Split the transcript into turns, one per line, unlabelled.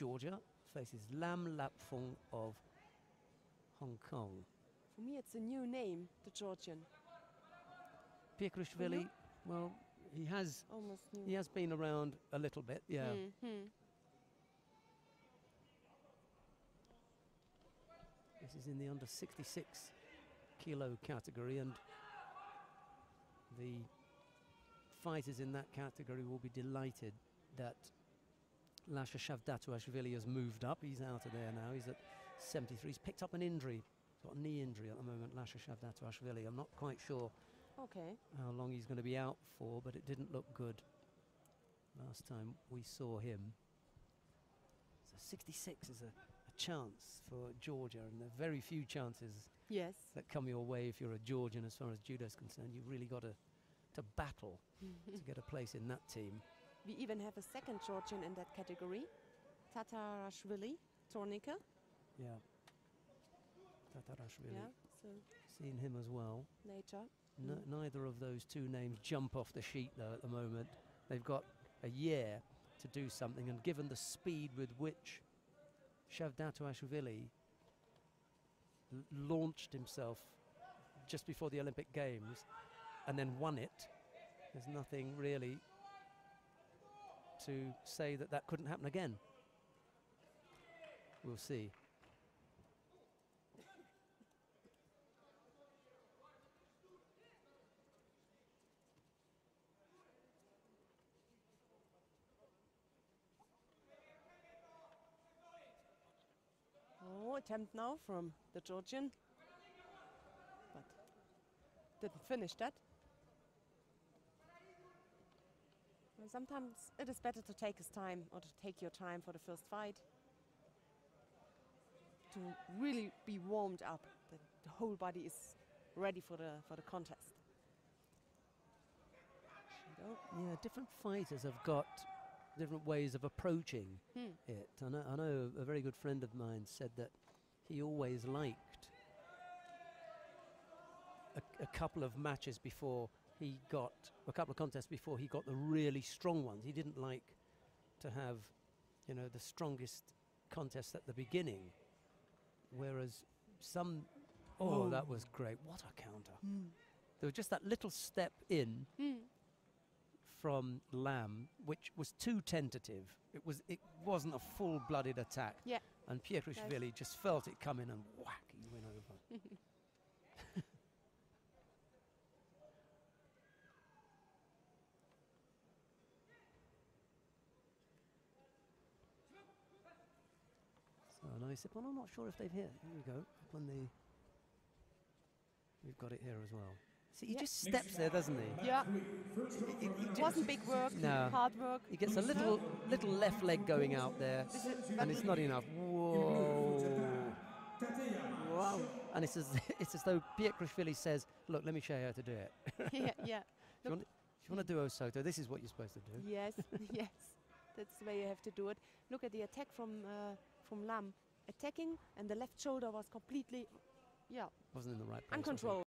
Georgia faces Lam Lapfung of Hong Kong.
For me, it's a new name, the Georgian.
Peikrishvili, well, he has
Almost new.
he has been around a little bit, yeah.
Mhm.
This is in the under 66 kilo category, and the fighters in that category will be delighted that Lasha Shavdatuashvili has moved up. He's out of there now. He's at 73. He's picked up an injury. He's got a knee injury at the moment, Lasha Shavdatuashvili. I'm not quite sure
Okay.
how long he's going to be out for, but it didn't look good last time we saw him. So 66 is a, a chance for Georgia, and there are very few chances
Yes.
that come your way if you're a Georgian as far as judo is concerned. You've really got to, to battle to get a place in that team.
We even have a second Georgian in that category, Tatarashvili, Tornike.
Yeah. Tatarashvili.
Yeah. So
Seen him as well. No,
Mm.
Neither of those two names jump off the sheet though at the moment. They've got a year to do something, and given the speed with which Shavdatuashvili l- launched himself just before the Olympic Games and then won it, there's nothing really to say that that couldn't happen again. We'll see.
Oh, attempt now from the Georgian. But didn't finish that. Well, sometimes it is better to take his time or to take your time for the first fight. To really be warmed up, that the whole body is ready for the for the contest.
Yeah, different fighters have got different ways of approaching
Hmm.
it. I know, I know a very good friend of mine said that he always liked a, a couple of matches before he got, a couple of contests before he got the really strong ones. He didn't like to have, you know, the strongest contests at the beginning. Whereas some, oh,
Oh.
that was great. What a counter. There was just that little step in
Hmm.
from Lam, which was too tentative. It was it wasn't a full-blooded attack.
Yeah.
And Peikrishvili just felt it coming and whack, he said, well, I'm not sure if they've hit. Here we go. Up on the. We've got it here as well. See, he
Yeah.
just steps there, doesn't he?
Yeah,
he- he
it wasn't big work,
No.
hard work.
he gets a little little left leg going out there, and it's not enough. Whoa!
Wow.
And it's as it's as though Peikrishvili says, "Look, let me show you how to do it.
yeah, yeah.
you want, if you want to do Osoto, this is what you're supposed to do."
Yes, yes. That's the way you have to do it. Look at the attack from uh, from Lam. Attacking, and the left shoulder was completely, yeah,
Wasn't in the right place.
uncontrolled.